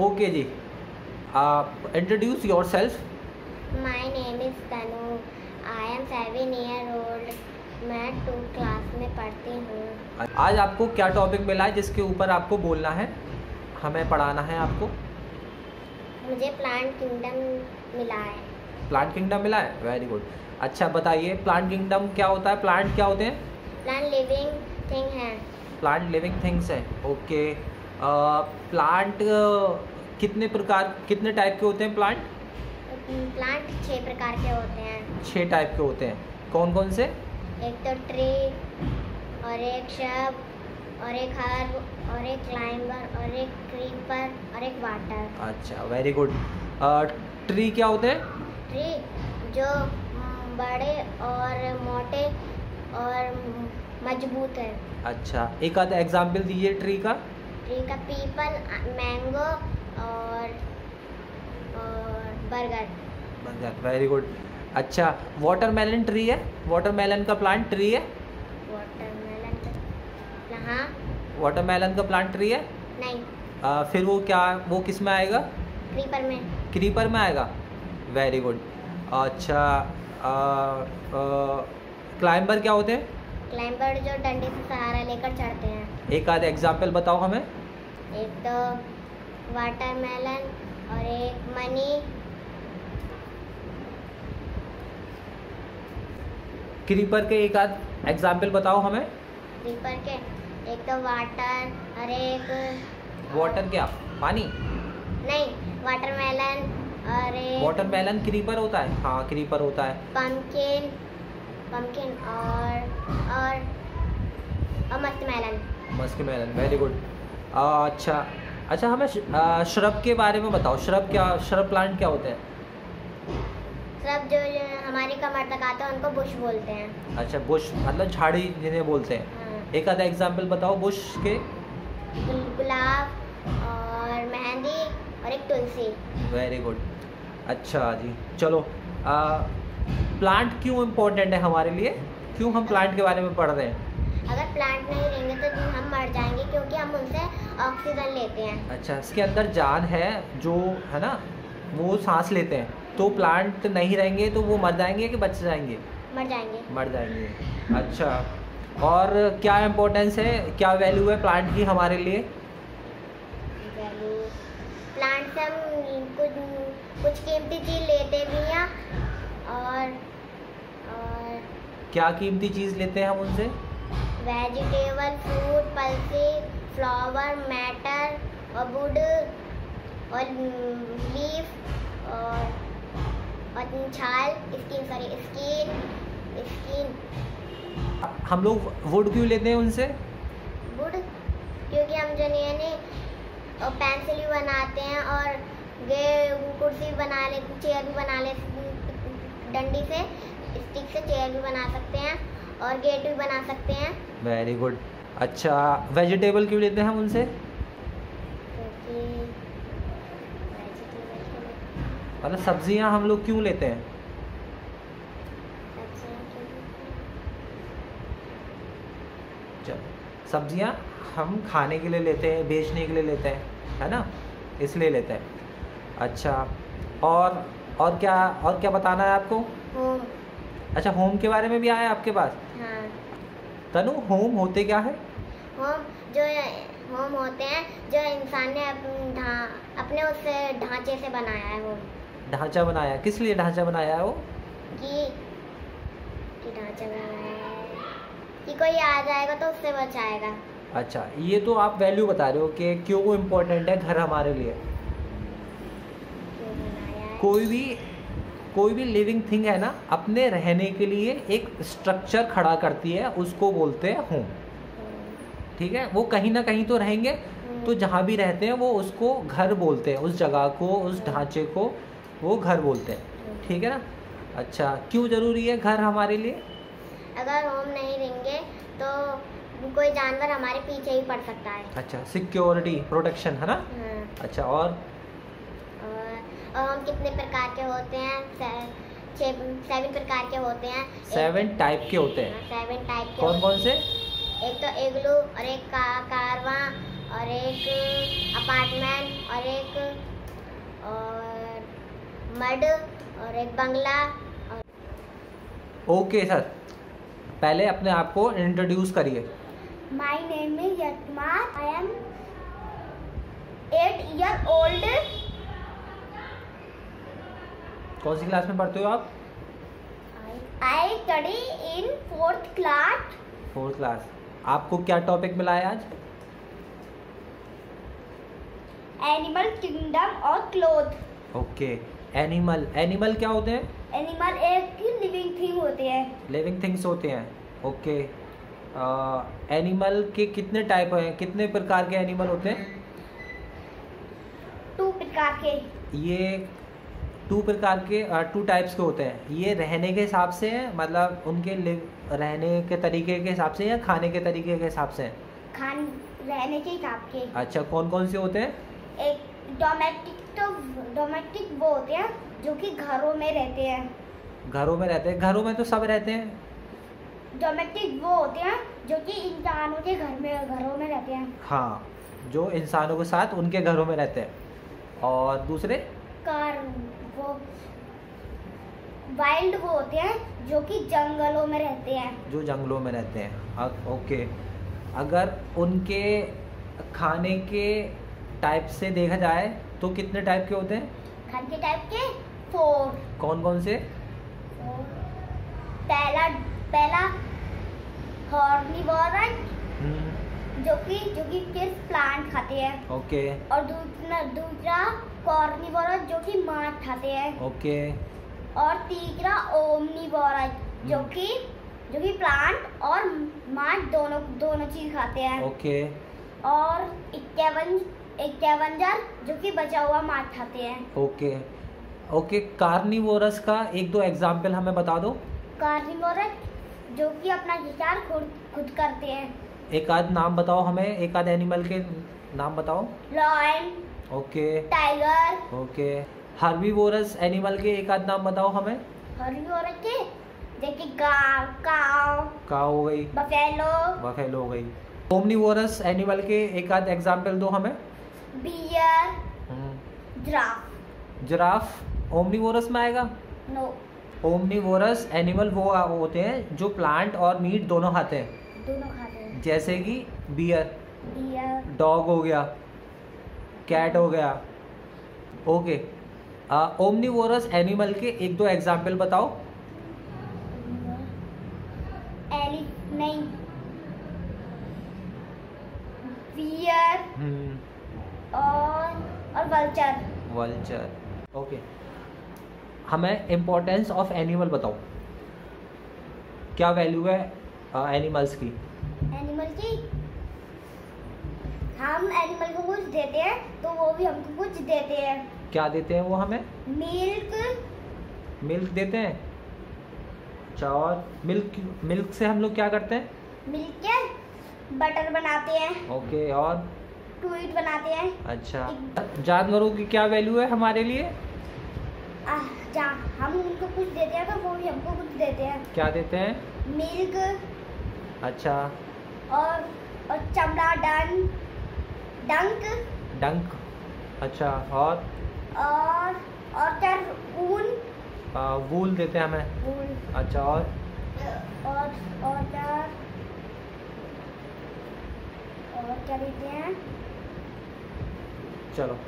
Okay जी आप introduce yourself My name is Tanu. I am seven year old. मैं two class में पढ़ती हूँ। आज आपको क्या टॉपिक मिला है जिसके ऊपर आपको बोलना है? हमें पढ़ाना है आपको। मुझे प्लांट किंगडम मिला है। प्लांट किंगडम मिला है? वेरी गुड अच्छा बताइए प्लांट किंगडम क्या होता है? प्लांट क्या होते हैं? प्लांट लिविंग थिंग है। प्लांट लिविंग थिंग्स है। ओके प्लांट कितने प्रकार कितने टाइप के होते हैं प्लांट प्लांट छह प्रकार के होते हैं। छः टाइप के होते हैं। कौन कौन से? एक तो ट्री और एक शब और एक हर्ब और एक क्लाइंबर और एक क्रीपर और एक वाटर अच्छा वेरी गुड ट्री क्या होते हैं? ट्री जो बड़े और मोटे और मज़बूत है। अच्छा एक आधा एग्ज़ाम्पल दीजिए ट्री का। ट्री का पीपल मैंगो और और बर्गर बर्गर वेरी गुड अच्छा वाटरमेलन ट्री है? वाटरमेलन का प्लांट ट्री है? वाटरमेलन का हाँ वाटरमेलन का प्लांट ट्री है? नहीं आ, फिर वो क्या वो किसमें आएगा? क्रीपर में. क्रीपर में आएगा. वेरी गुड अच्छा क्लाइंबर क्या होते हैं? क्लाइंबर जो डंडे से सहारा लेकर चढ़ते हैं। एक आध एग्ज़ाम्पल बताओ हमें। एक तो वाटरमेलन और एक मनी क्रीपर के एक आध एग्ज़ाम्पल बताओ हमें। क्रीपर के एक तो वाटर और एक वाटर क्या? पानी? नहीं वाटरमेलन और एक वाटरमेलन क्रीपर होता है। हाँ क्रीपर होता है। पम्पकिन पम्पकिन और और और muskmelon musk melon very good अच्छा अच्छा हमें श्रब के बारे में बताओ। श्रब क्या श्रब प्लांट क्या होते हैं? सब जो जो हमारी कमर तक आते हैं उनको बुश बोलते हैं। अच्छा बुश मतलब झाड़ी जिन्हें बोलते हैं। हाँ, एक आधा एग्ज़ाम्पल बताओ बुश के। गुलाब और मेहंदी और एक तुलसी। वेरी गुड अच्छा जी चलो प्लांट क्यों इम्पोर्टेंट है हमारे लिए? क्यों हम प्लांट के बारे में पढ़ रहे हैं? अगर प्लांट नहीं रहेंगे तो हम मर जाएँगे क्योंकि हम उनसे ऑक्सीजन लेते हैं। अच्छा इसके अंदर जान है जो है ना वो सांस लेते हैं। तो प्लांट नहीं रहेंगे तो वो मर जाएँगे कि बच जाएँगे? मर जाएँगे। मर जाएँगे। अच्छा और क्या इम्पोर्टेंस है? क्या वैल्यू है प्लांट की हमारे लिए? प्लांट से हम कुछ कुछ कीमती चीज़ लेते भी हैं और और क्या कीमती चीज़ लेते हैं हम उनसे? Vegetable fruit pulses flower matter और वुड और लीफ और और छाल स्किन सॉरी स्किन स्किन हम लोग वुड क्यों लेते हैं उनसे? वुड क्योंकि हम जो नहीं है पेंसिल भी बनाते हैं और गे कुर्सी भी बना ले चेयर भी बना ले डंडी से। स्टिक से चेयर भी बना सकते हैं और गेट भी बना सकते हैं। वेरी गुड अच्छा वेजिटेबल क्यों लेते हैं हम उनसे? मतलब सब्ज़ियाँ हम लोग क्यों लेते हैं? सब्ज़ियाँ चलो सब्ज़ियाँ हम खाने के लिए लेते हैं बेचने के लिए लेते हैं है ना? इसलिए लेते हैं। अच्छा और और क्या और क्या बताना है आपको? होम अच्छा होम के बारे में भी आया आपके पास? हाँ। तनु होम होते क्या है? होम जो होम होते हैं जो इंसान ने अप- अपने उससे ढांचे से बनाया है होम ढांचा बनाया किस लिए ढांचा बनाया है वो? कि कि ढांचा बनाया है। कि कोई आ जाएगा तो उससे बचाएगा। अच्छा ये तो आप वैल्यू बता रहे हो कि क्यों वो इम्पोर्टेंट है घर हमारे लिए? कोई भी कोई भी लिविंग थिंग है ना अपने रहने के लिए एक स्ट्रक्चर खड़ा करती है उसको बोलते हैं होम ठीक है? वो कहीं ना कहीं तो रहेंगे हम्म, तो जहाँ भी रहते हैं वो उसको घर बोलते हैं उस जगह को उस ढांचे को वो घर बोलते हैं. ठीक है ना? अच्छा क्यों ज़रूरी है घर हमारे लिए? अगर होम नहीं रहेंगे तो कोई जानवर हमारे पीछे ही पड़ सकता है. अच्छा सिक्योरिटी प्रोटेक्शन है ना? हाँ, अच्छा और? हम कितने प्रकार के होते हैं? सेवन प्रकार के होते हैं। सेवन टाइप के होते हैं। सेवन टाइप के कौन कौन से? एक तो एगलू और एक का, कारवा और एक अपार्टमेंट और एक और मड और एक बंगला और ओके सर पहले अपने आप को इंट्रोड्यूस करिए। My name is यतमार I am eight year old कौन सी क्लास में पढ़ते हो आप? I study in fourth class fourth class आपको क्या टॉपिक मिला है आज? एनिमल किंगडम और क्लोथ ओके एनिमल एनिमल क्या होते हैं? एनिमल एक लिविंग थिंग होते हैं. लिविंग थिंग्स होते हैं. ओके एनिमल के कितने टाइप हैं? कितने प्रकार के एनिमल होते हैं? टू प्रकार के. ये टू प्रकार के टू टाइप्स के होते हैं। ये रहने के हिसाब से हैं मतलब उनके रहने के तरीके के हिसाब से या खाने के तरीके के हिसाब से? खान रहने के हिसाब के। अच्छा कौन कौन से होते हैं? एक डोमेस्टिक तो डोमेस्टिक वो होते हैं जो कि घरों में रहते हैं। घरों में रहते हैं। घरों में तो सब रहते हैं? डोमेस्टिक वो होते हैं जो कि इंसानों के घर में घरों में रहते हैं। हाँ जो इंसानों के साथ उनके घरों में रहते हैं। और दूसरे? कार। वो वाइल्ड वो होते हैं जो कि जंगलों में रहते हैं। जो जंगलों में रहते हैं। अ- ओके। अगर उनके खाने के टाइप से देखा जाए तो कितने टाइप के होते हैं? खान के टाइप के फोर कौन कौन से पहला पहला हॉर्निवोरस हम्म, जो कि जो कि सिर्फ़ प्लांट खाते हैं। ओके। और दूसरा दूसरा कॉर्निवोरस जो कि मांस खाते हैं। ओके। और तीसरा ओमनिवोरस जो हम्म। कि जो कि प्लांट और मांस दोनों दोनों चीज़ खाते हैं। ओके। और इक्यावन इक्यावंजर जो कि बचा हुआ मांस खाते हैं। ओके। ओके कार्निवोरस का एक दो एग्ज़ाम्पल हमें बता दो। कार्निवोरस जो कि अपना शिकार खुद खुद करते हैं। एक आध नाम बताओ हमें एक आध एनिमल के नाम बताओ। Lion okay tiger okay herbivorous animal के एक आध नाम बताओ हमें। हर्बीवोरस के? जैसे गाँव काव। काव हो गई। बफेलो बफेलो हो गई। ओमनीवोरस एनिमल के एक आध एग्ज़ाम्पल दो हमें। बियर जिराफ जिराफ ओमनीवोरस में आएगा? नो ओमनीवोरस एनिमल वो होते हैं जो प्लांट और मीट दोनों खाते हैं। दोनों खाते हैं। जैसे कि बियर बियर डॉग हो गया। कैट हो गया। ओके ओमनीवोरस एनिमल के एक दो एग्ज़ाम्पल बताओ। नहीं बियर और और वल्चर वल्चर ओके हमें इम्पोर्टेंस ऑफ़ एनिमल बताओ। क्या वैल्यू है एनिमल्स की? एनिमल की हम एनिमल को कुछ देते हैं तो वो भी हमको कुछ देते हैं। क्या देते हैं वो हमें? मिल्क मिल्क देते हैं? अच्छा और मिल्क मिल्क से हम लोग क्या करते हैं? मिल्क के बटर बनाते हैं। ओके और? ट्वीट बनाते हैं। अच्छा। जानवरों की क्या वैल्यू है हमारे लिए? जहाँ हम उनको कुछ देते हैं तो वो भी हमको कुछ देते हैं। क्या देते हैं? मिल्क अच्छा। और और चमड़ा डन। डंक। डंक। अच्छा और? और और सर वूल। वूल देते हैं हमें। वूल। अच्छा और? और और सर और क्या देते हैं? चलो।